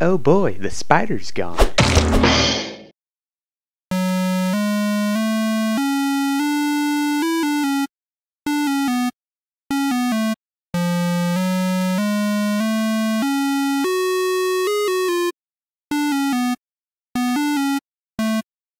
Oh boy, the spider's gone.